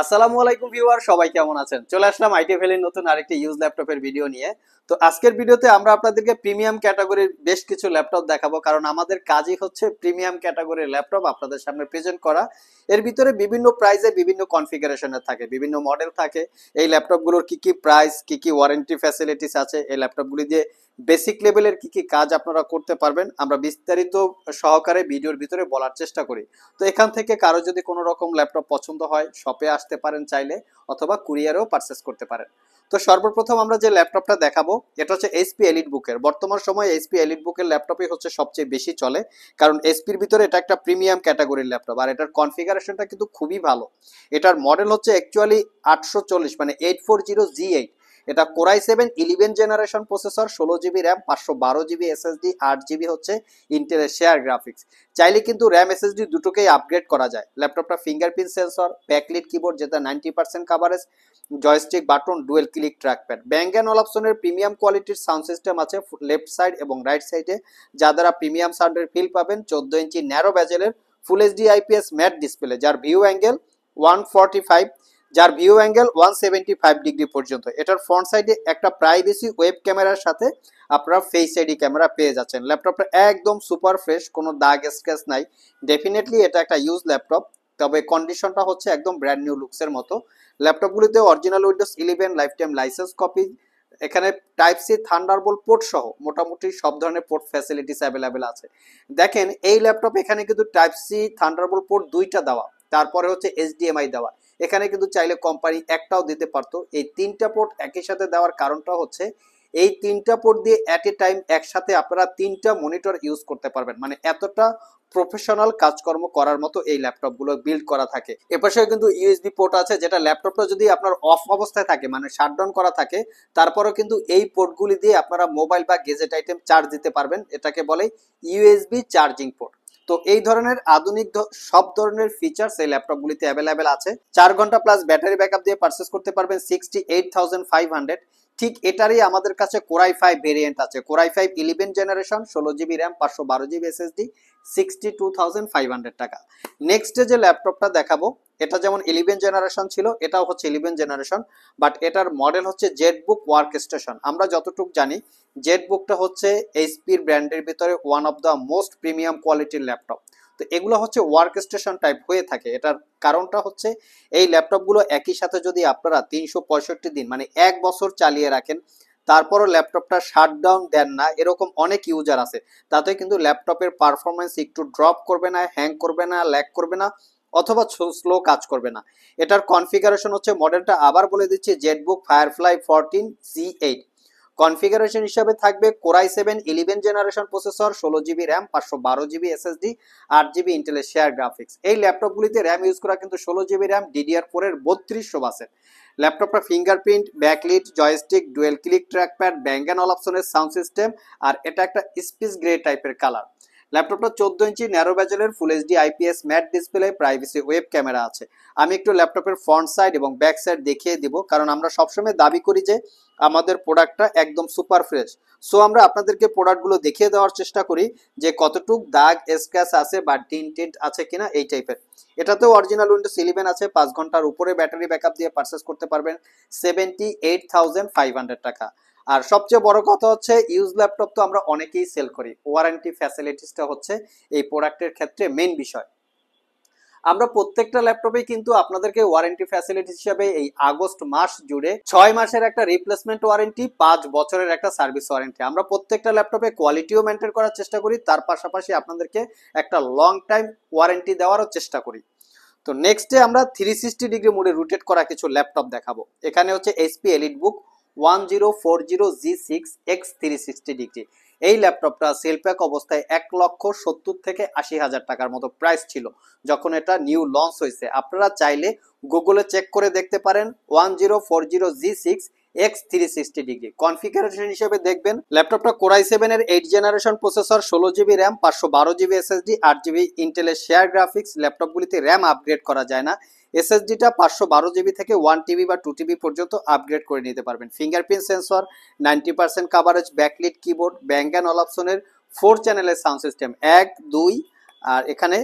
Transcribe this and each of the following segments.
আসসালামু আলাইকুম ভিউয়ার, সবাই কেমন আছেন? চলে আসলাম আইটি ভ্যালির নতুন আরেকটি ইউজ ল্যাপটপের ভিডিও নিয়ে। তো আজকের ভিডিওতে আমরা আপনাদেরকে প্রিমিয়াম ক্যাটাগরির বেশ কিছু ল্যাপটপ দেখাবো, কারণ আমাদের কাজই হচ্ছে প্রিমিয়াম ক্যাটাগরির ল্যাপটপ আপনাদের সামনে প্রেজেন্ট করা। এর ভিতরে বিভিন্ন প্রাইসে বিভিন্ন কনফিগারেশনের থাকে, বিভিন্ন মডেল থাকে। এই ল্যাপটপগুলোর কি কি প্রাইস কি কি ওয়ারেন্টি ফ্যাসিলিটিস আছে, এই ল্যাপটপগুলি দিয়ে বেসিক লেভেলের কি কি কাজ আপনারা করতে পারবেন, আমরা বিস্তারিত সহকারে ভিডিওর ভিতরে বলার চেষ্টা করি। তো এখান থেকে কারও যদি কোনো রকম ল্যাপটপ পছন্দ হয় শপে আসতে পারেন চাইলে, অথবা কুরিয়ারেও পারচেস করতে পারেন। তো সর্বপ্রথম আমরা যে ল্যাপটপটা দেখাবো, এটা হচ্ছে এসপি এলিট বুকের বর্তমান সময় এসপি এলিট বুকের ল্যাপটপই হচ্ছে সবচেয়ে বেশি চলে, কারণ এসপির ভিতরে এটা একটা প্রিমিয়াম ক্যাটাগরির ল্যাপটপ, আর এটার কনফিগারেশনটা কিন্তু খুবই ভালো। এটার মডেল হচ্ছে অ্যাকচুয়ালি আটশো চল্লিশ মানে eight four zero G eight এটা core i seven, eleven generation processor, ষোলো জিবি র্যাম, পাঁচশো বারো জিবি এসএসডি, আট জিবি হচ্ছে ইন্টেলের শেয়ার গ্রাফিক্স চাইলে কিন্তু র্যাম এসএসডি দুটোকেই আপগ্রেড করা যায়। ল্যাপটপটা ফিঙ্গারপ্রিন্ট সেন্সর ব্যাকলিট কিবোর্ড যেটা ninety percent coverage joystick button dual click trackpad Bang and অলাপসনের premium কোয়ালিটির সাউন্ড সিস্টেম আছে লেফট সাইড এবং রাইট সাইডে যা দ্বারা প্রিমিয়াম সাউন্ডের ফিল পাবেন চোদ্দ ইঞ্চি narrow ব্যাজেলের full HD IPS matte display যার view angle one forty five যার view angle one seventy five degree পর্যন্ত। এটার ফ্রন্ট সাইডে একটা প্রাইভেসি ওয়েব ক্যামেরার সাথে আপনারা ফেস আইডি ক্যামেরা পেয়ে যাচ্ছেন। ল্যাপটপটা একদম সুপার ফ্রেশ কোনো দাগ স্ক্র্যাচ নাই। ডেফিনেটলি এটা একটা ইউজ ল্যাপটপ তবে কন্ডিশনটা হচ্ছে একদম ব্র্যান্ড নিউ লুকসের মতো। ল্যাপটপগুলিতে original Windows eleven lifetime licence copy এখানে টাইপ সি থান্ডারবোল্ট পোর্ট সহ মোটামুটি সব ধরনের পোর্ট ফ্যাসিলিটিস অ্যাভেলেবেল আছে। দেখেন, এই ল্যাপটপ এখানে কিন্তু টাইপ সি থান্ডারবোল্ট পোর্ট দুইটা দেওয়া। তারপরে হচ্ছে এইচডিএমআই দেওয়া। এখানে কিন্তু চাইলে কোম্পানি একটাও দিতে পারতো। এই তিনটা পোর্ট একই সাথে দেওয়ার কারণটা হচ্ছে, এই তিনটা পোর্ট দিয়ে অ্যাট এ টাইম একসাথে আপনারা তিনটা মনিটর ইউজ করতে পারবেন। মানে এতটা প্রফেশনাল কাজকর্ম করার মতো এই ল্যাপটপগুলো বিল্ড করা থাকে। এপাশে কিন্তু ইউএসবি পোর্ট আছে, যেটা ল্যাপটপটা যদি আপনার অফ অবস্থায় থাকে মানে শাটডাউন করা থাকে, তারপরেও কিন্তু এই পোর্টগুলি দিয়ে আপনারা মোবাইল বা গেজেট আইটেম চার্জ দিতে পারবেন। এটাকে বলে ইউএসবি চার্জিং পোর্ট তো এই ধরনের আধুনিক সব ধরনের ফিচার্স এই ল্যাপটপগুলিতে অ্যাভেলেবেল আছে। চার ঘণ্টা প্লাস ব্যাটারি ব্যাকআপ দিয়ে পারচেস করতে পারবেন sixty eight thousand five hundred ঠিক এটারই আমাদের কাছে কোরাই ফাইভ ভেরিয়েন্ট আছে। Core i five eleven generation ষোলো জিবি র্যাম পাঁচশো বারো GB SSD sixty two thousand five hundred টাকা। নেক্সটে যে ল্যাপটপটা দেখাবো, এটা যেমন ইলেভেন জেনারেশন ছিল, এটাও হচ্ছে ইলেভেন জেনারেশন বাট এটার মডেল হচ্ছে জেড বুক ওয়ার্ক স্টেশন আমরা যতটুকু জানি জেড বুকটা হচ্ছে এইচপির ব্র্যান্ডের ভিতরে one of the most premium কোয়ালিটির ল্যাপটপ তো এগুলো হচ্ছে ওয়ার্ক স্টেশন টাইপ হয়ে থাকে। এটার কারণটা হচ্ছে এই ল্যাপটপগুলো একই সাথে যদি আপনারা তিনশো পঁয়ষট্টি দিন মানে এক বছর চালিয়ে রাখেন, তারপরও ল্যাপটপটা শাটডাউন দেন না, এরকম অনেক ইউজার আছে। তাতে কিন্তু ল্যাপটপের পারফরমেন্স একটু ড্রপ করবে না হ্যাং করবে না ল্যাক করবে না, অথবা স্লো কাজ করবে না। এটার কনফিগারেশন হচ্ছে মডেলটা আবার বলে দিচ্ছি ZBook Firefly fourteen C eight configuration হিসাবে থাকবে core i seven, eleven generation processor, ষোলো জিবি র্যাম, পাঁচশো বারো জিবি এসএসডি, আট জিবি ইন্টেলের শেয়ার গ্রাফিক্স এই ল্যাপটপগুলিতে র্যাম ইউজ করা কিন্তু ষোলো জিবি র্যাম ডিডিআর ফোরের বত্রিশশো বাসের। ল্যাপটপটা fingerprint backlit joystick dual click trackpad ব্যাঙ্গান all অপশনের সাউন্ড সিস্টেম আর এটা একটা স্পিস গ্রে টাইপের কালার ল্যাপটপটা চোদ্দ ইঞ্চি narrow ব্যাজেলের full HD IPS matte display privacy web camera আছে। আমি একটু ল্যাপটপের ফ্রন্ট সাইড এবং ব্যাক সাইড দেখিয়ে দিব, কারণ আমরা সবসময় দাবি করি যে আমাদের প্রোডাক্টটা একদম সুপার ফ্রেশ সো আমরা আপনাদেরকে প্রোডাক্টগুলো দেখিয়ে দেওয়ার চেষ্টা করি যে কতটুক দাগ স্ক্র্যাচ আছে বা টিন টিন্ট আছে কিনা এই টাইপের এটাতেও অরিজিনাল উইন্ডোজ ইলেভেন আছে, পাঁচ ঘণ্টার উপরে ব্যাটারি ব্যাকআপ দিয়ে পারচেস করতে পারবেন। Seventy eight thousand five hundred টাকা। আর সবচেয়ে বড় কথা হচ্ছে ইউজ ল্যাপটপ তো আমরা অনেকেই সেল করি। ওয়ারেন্টি ফ্যাসিলিটিসটা হচ্ছে এই প্রোডাক্টের ক্ষেত্রে মেন বিষয়। আমরা প্রত্যেকটা ল্যাপটপে কিন্তু আপনাদেরকে ওয়ারেন্টি ফ্যাসিলিটি হিসেবে এই আগস্ট মাস জুড়ে ছয় মাসের একটা রিপ্লেসমেন্ট ওয়ারেন্টি পাঁচ বছরের একটা সার্ভিস ওয়ারেন্টি আমরা প্রত্যেকটা ল্যাপটপে কোয়ালিটিও মেনটেন করার চেষ্টা করি, তার পাশাপাশি আপনাদেরকে একটা লং টাইম ওয়ারেন্টি দেওয়ারও চেষ্টা করি। তো নেক্সটে আমরা থ্রি সিক্সটি ডিগ্রি মোডে রোটেট করা কিছু ল্যাপটপ দেখাবো। এখানে হচ্ছে HP EliteBook one zero four zero G six X three sixty degree এই ল্যাপটপটা সেল প্যাক অবস্থায় এক লক্ষ সত্তর থেকে আশি হাজার টাকার মতো প্রাইস ছিল, যখন এটা নিউ লঞ্চ হয়েছে। আপনারা চাইলে গুগলে চেক করে দেখতে পারেন one zero four zero G six X three sixty degree configuration হিসেবে দেখবেন ল্যাপটপটা core i seven eight generation processor ষোলো জিবি র্যাম পাঁচশো বারো জিবি এসএসডি আট জিবি ইন্টেলের শেয়ার গ্রাফিক্স ল্যাপটপগুলিতে র্যাম আপগ্রেড করা যায় না। এসএসডিটা পাঁচশো বারো জিবি থেকে ওয়ান টিবি বা টু টিবি পর্যন্ত আপগ্রেড করে নিতে পারবেন। Fingerprint sensor ninety percent coverage backlit keyboard Bang and four চ্যানেলের সাউন্ড সিস্টেম এক, দুই, আর এখানে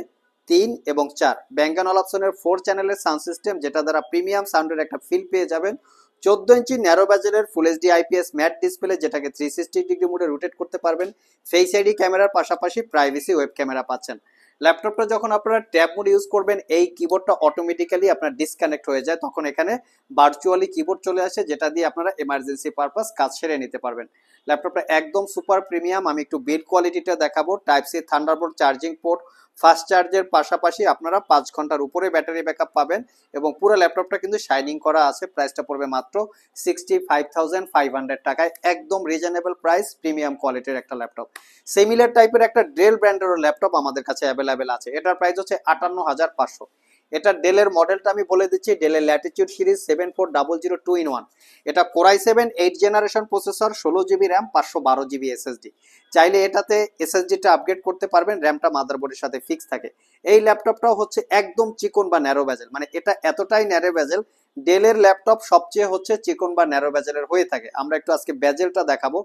তিন এবং চার। ব্যাঙ্গান অপশনের ফোর চ্যানেলের সাউন্ড সিস্টেম যেটা দ্বারা প্রিমিয়াম সাউন্ডের একটা ফিল পেয়ে যাবেন। চোদ্দ ইঞ্চি ন্যারো বাজারের full HD IPS matte display যেটাকে থ্রি সিক্সটি ডিগ্রি মোডে রোটেট করতে পারবেন। ফেস আইডি ক্যামেরার পাশাপাশি প্রাইভেসি ওয়েব ক্যামেরা পাচ্ছেন। ল্যাপটপটা যখন আপনারা ট্যাব মোড ইউজ করবেন, এই কিবোর্ডটা অটোমেটিক্যালি আপনার ডিসকানেক্ট হয়ে যায়। তখন এখানে ভার্চুয়ালি কিবোর্ড চলে আসে, যেটা দিয়ে আপনারা এমার্জেন্সি পারপাস কাজ সেরে নিতে পারবেন। ল্যাপটপটা একদম সুপার প্রিমিয়াম আমি একটু বিল্ড কোয়ালিটিটা দেখাবো। Type C Thunderbolt charging port fast চার্জের পাশাপাশি আপনারা পাঁচ ঘণ্টার উপরে ব্যাটারি ব্যাকআপ পাবেন এবং পুরো ল্যাপটপটা কিন্তু শাইনিং করা আছে, প্রাইসটা পড়বে মাত্র sixty five thousand five hundred টাকায়। একদম রিজনেবল প্রাইস প্রিমিয়াম কোয়ালিটির একটা ল্যাপটপ। সিমিলার টাইপের একটা ডেল ব্র্যান্ডেরও ল্যাপটপ আমাদের কাছে অ্যাভেলেবেল আছে। এটার প্রাইস হচ্ছে আটান্ন হাজার পাঁচশো। এটা ডেলের মডেলটা আমি বলে দিচ্ছি ডেলের Latitude series seven four double zero two in one এটা core i seven eight generation processor ষোলো জিবি র্যাম পাঁচশো বারো জিবি এসএসডি চাইলে এটাতে এসএসডিটা আপগ্রেড করতে পারবেন র্যামটা মাদারবোর্ডের সাথে ফিক্স থাকে। এই ল্যাপটপটাও হচ্ছে একদম চিকন বা ন্যারো ব্যাজেল মানে এটা এতটাই ন্যারো ব্যাজেল ডেলের ল্যাপটপ সবচেয়ে হচ্ছে চিকন বা ন্যারো ব্যাজেলের হয়ে থাকে। আমরা একটু আজকে ব্যাজেলটা দেখাবো।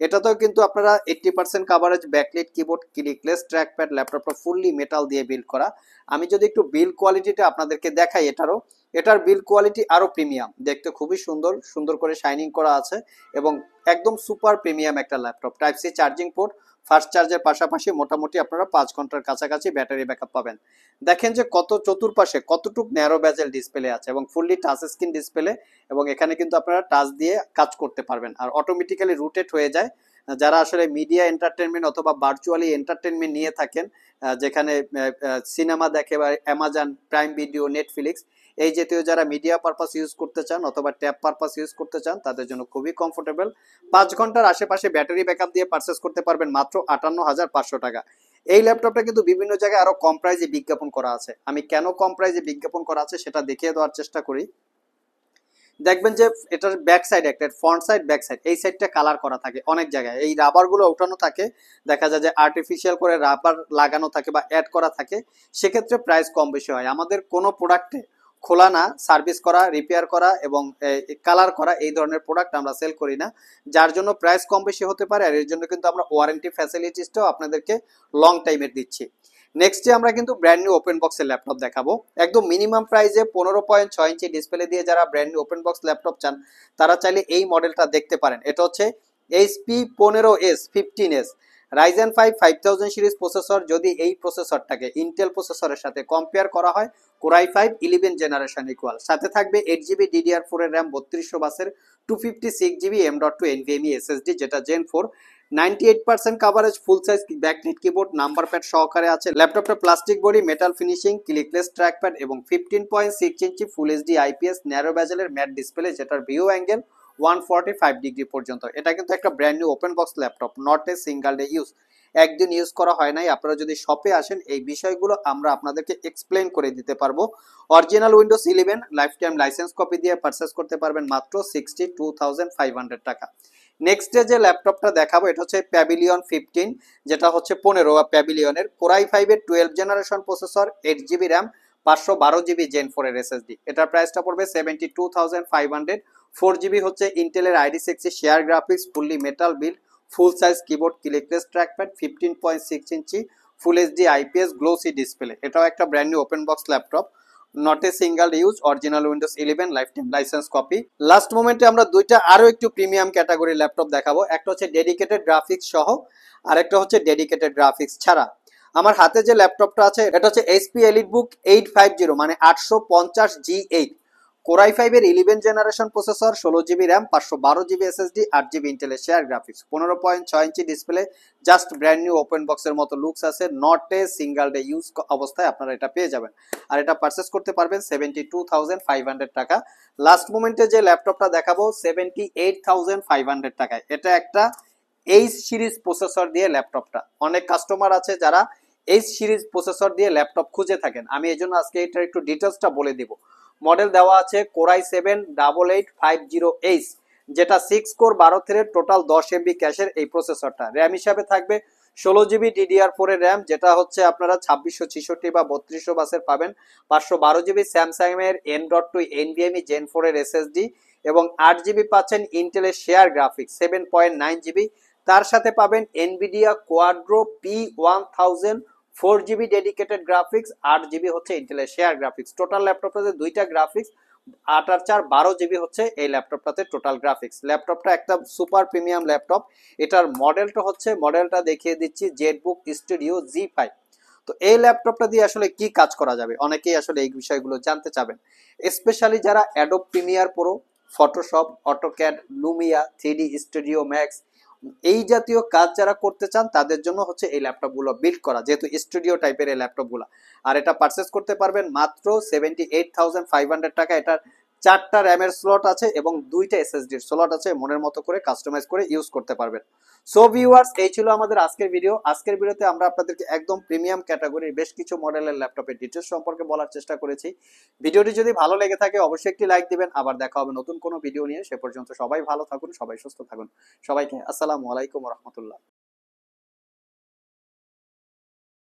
এটাতেও কিন্তু আপনারা eighty percent coverage backlit keyboard clickless trackpad ল্যাপটপটা ফুললি মেটাল দিয়ে বিল্ড করা। আমি যদি একটু বিল্ড কোয়ালিটিটা আপনাদেরকে দেখাই এটারও। এটার বিল কোয়ালিটি আরও প্রিমিয়াম দেখতে খুবই সুন্দর সুন্দর করে শাইনিং করা আছে এবং একদম সুপার প্রিমিয়াম একটা laptop type C charging port fast চার্জের পাশাপাশি মোটামুটি আপনারা পাঁচ ঘণ্টার কাছাকাছি ব্যাটারি ব্যাকআপ পাবেন। দেখেন যে কত চতুর্পাশে কতটুক ন্যারো ব্যাজেল ডিসপ্লে আছে এবং ফুললি টাচ স্ক্রিন ডিসপ্লে এবং এখানে কিন্তু আপনারা টাচ দিয়ে কাজ করতে পারবেন। আর অটোমেটিক্যালি রুটেড হয়ে যায়। যারা আসলে মিডিয়া এন্টারটেনমেন্ট অথবা ভার্চুয়ালি এন্টারটেনমেন্ট নিয়ে থাকেন যেখানে সিনেমা দেখে বা অ্যামাজন প্রাইম ভিডিও নেটফ্লিক্স এই জাতীয় যারা মিডিয়া পারপাস ইউজ করতে চান অথবা ট্যাব পারপাস ইউজ করতে চান, তাদের জন্য খুবই কমফোর্টেবল পাঁচ ঘণ্টার আশেপাশে ব্যাটারি ব্যাকআপ দিয়ে পারচেস করতে পারবেন মাত্র আটান্ন হাজার পাঁচশো টাকা। এই ল্যাপটপটা কিন্তু বিভিন্ন জায়গায় আরও কম প্রাইজে বিজ্ঞাপন করা আছে। আমি কেন কম প্রাইজে বিজ্ঞাপন করা আছে সেটা দেখিয়ে দেওয়ার চেষ্টা করি। দেখবেন যে এটার ব্যাক সাইড একটা ফ্রন্ট সাইড ব্যাক সাইড এই সাইডটা কালার করা থাকে অনেক জায়গায়। এই রাবারগুলো উঠানো থাকে, দেখা যায় যে আর্টিফিশিয়াল করে রাবার লাগানো থাকে বা অ্যাড করা থাকে, সেক্ষেত্রে প্রাইস কম বেশি হয়। আমাদের কোনো প্রোডাক্টে খোলা না, সার্ভিস করা রিপেয়ার করা এবং কালার করা এই ধরনের প্রোডাক্ট আমরা সেল করি না। যার জন্য প্রাইস কম বেশি হতে পারে আর এর জন্য কিন্তু আমরা ওয়ারেন্টি ফ্যাসিলিটিসটাও আপনাদেরকে লং টাইমের দিচ্ছি। নেক্সটে আমরা কিন্তু ব্র্যান্ড নিউ ওপেন বক্সের ল্যাপটপ দেখাবো। একদম মিনিমাম প্রাইসে পনেরো পয়েন্ট ছয় ইঞ্চি ডিসপ্লে দিয়ে যারা brand new open box laptop চান, তারা চাইলে এই মডেলটা দেখতে পারেন। এটা হচ্ছে এইচপি পনেরো S fifteen S Ryzen five five thousand series processor যদি এই প্রসেসরটাকে ইন্টেল প্রসেসরের সাথে কম্পেয়ার করা হয় core i five eleven generation equal সাথে থাকবে এইট জিবি ডিডিআর ফোর এর র্যাম বত্রিশশো বাসের two fifty six GB M dot two NVMe SSD যেটা gen four ninety eight percent coverage full size backlit keyboard number pad সহকারে আছে। ল্যাপটপটা plastic body metal finishing clickless track pad এবং fifteen point six inch full HD IPS narrow ব্যাজেলের matte display যেটার view angle one five degree পর্যন্ত। এটা কিন্তু একটা brand new open box laptop not a single day use একদিন use করা হয় নাই, আপনারা যদি শপে আসেন, এই বিষয়গুলো আমরা আপনাদেরকে এক্সপ্লেন করে দিতে পারব। Original Windows eleven life time licence copy দিয়ে পারচেস করতে পারবেন মাত্র sixty two thousand five hundred টাকা। নেক্সট ডে যে ল্যাপটপটা দেখাবো, এটা হচ্ছে প্যাভিলিয়ন ফিফটিন যেটা হচ্ছে পনেরো প্যাভিলিয়নের কোরাই ফাইভের twelve generation processor eight GB RAM পাঁচশো বারো জিবি জেন ফোরের এসএসডি এটার প্রাইসটা পড়বে seventy two thousand five hundred four GB হচ্ছে ইন্টেলের ID sixty share graphics, fully metal build full size keyboard, clickless trackpad fifteen point six inch, full HD IPS glossy display. এটাও একটা brand new open box laptop not a single use original Windows eleven life time licence copy last মোমেন্টে আমরা দুইটা আরও একটু premium category laptop দেখাবো। একটা হচ্ছে ডেডিকেটেড গ্রাফিক্স সহ, আর একটা হচ্ছে ডেডিকেটেড গ্রাফিক্স ছাড়া। আমার হাতে যে ল্যাপটপটা আছে, এটা হচ্ছে SP Elite Book eight five zero মানে আটশো পঞ্চাশ জি এইট কোরাই ফাইভের ইলেভেন জেনারেশন প্রসেসর ষোলো জিবি র্যাম পাঁচশো বারো জিবি এসএসডি আট জিবি ইন্টেলের শেয়ার গ্রাফিক্স পনেরো পয়েন্ট ছয় inch display just brand new open বক্সের মতো লুকস আছে। নট সিঙ্গেল ডে ইউজ অবস্থায় আপনারা এটা পেয়ে যাবেন। আর এটা পারচেস করতে পারবেন seventy two thousand five hundred টাকা লাস্ট মোমেন্টে যে ল্যাপটপটা দেখাবো seventy eight thousand five hundred টাকায়। এটা একটা এইচ সিরিজ প্রসেসর দিয়ে ল্যাপটপটা অনেক কাস্টমার আছে যারা এইচ সিরিজ প্রসেসর দিয়ে ল্যাপটপ খুঁজে থাকেন। আমি এই জন্য আজকে এটার একটু ডিটেলসটা বলে দিব। মডেল দেওয়া আছে core i seven double eight five zero H, যেটা সিক্স কোর বারো থ্রেড টোটাল দশ এমবি ক্যাশের এই প্রসেসরটা র্যাম হিসাবে থাকবে ষোলো জিবি ডিডিআর ফোরের র্যাম যেটা হচ্ছে আপনারা ছাব্বিশশো ছিষট্টি বা বত্রিশশো বাসের পাবেন। পাঁচশো বারো জিবি স্যামসাং এর N dot two NVMe gen ফোরের এসএসডি এবং আট জিবি পাচ্ছেন ইন্টেলের share graphics seven point nine GB তার সাথে পাবেন Nvidia Quadro P one thousand four GB dedicated graphics আট জিবি হচ্ছে ইন্টেলের শেয়ার গ্রাফিক্স টোটাল ল্যাপটপটাতে দুইটা গ্রাফিক্স আট আর চার, বারো জিবি হচ্ছে এই ল্যাপটপটাতে টোটাল গ্রাফিক্স ল্যাপটপটা একটা সুপার প্রিমিয়াম ল্যাপটপ এটার মডেলটা হচ্ছে মডেলটা দেখিয়ে দিচ্ছি জেটবুক স্টুডিও জি ফাইভ তো এই ল্যাপটপটা দিয়ে আসলে কি কাজ করা যাবে? অনেকেই আসলে এই বিষয়গুলো জানতে চাবেন। স্পেশালি যারা Adobe Premiere Pro Photoshop AutoCAD Lumia three D studio max এই জাতীয় কাজ যারা করতে চান, তাদের জন্য হচ্ছে এই ল্যাপটপগুলো বিল্ড করা, যেহেতু স্টুডিও টাইপের এই ল্যাপটপগুলো। আর এটা পারচেস করতে পারবেন মাত্র seventy eight thousand five hundred টাকা। এটার চারটা র্যামের স্লট আছে এবং দুইটা এসএসডির স্লট আছে, মনের মতো করে কাস্টমাইজ করে ইউজ করতে পারবেন। সো ভিউয়ার্স এই ছিল আমাদের আজকের ভিডিও আজকের ভিডিওতে আমরা আপনাদেরকে একদম প্রিমিয়াম ক্যাটাগরির বেশ কিছু মডেলের ল্যাপটপের ডিটেলস সম্পর্কে বলার চেষ্টা করেছি। ভিডিওটি যদি ভালো লেগে থাকে, অবশ্যই একটি লাইক দিবেন। আবার দেখা হবে নতুন কোনো ভিডিও নিয়ে। সে পর্যন্ত সবাই ভালো থাকুন, সবাই সুস্থ থাকুন। সবাইকে আসসালামু আলাইকুম রহমতুল্লাহ।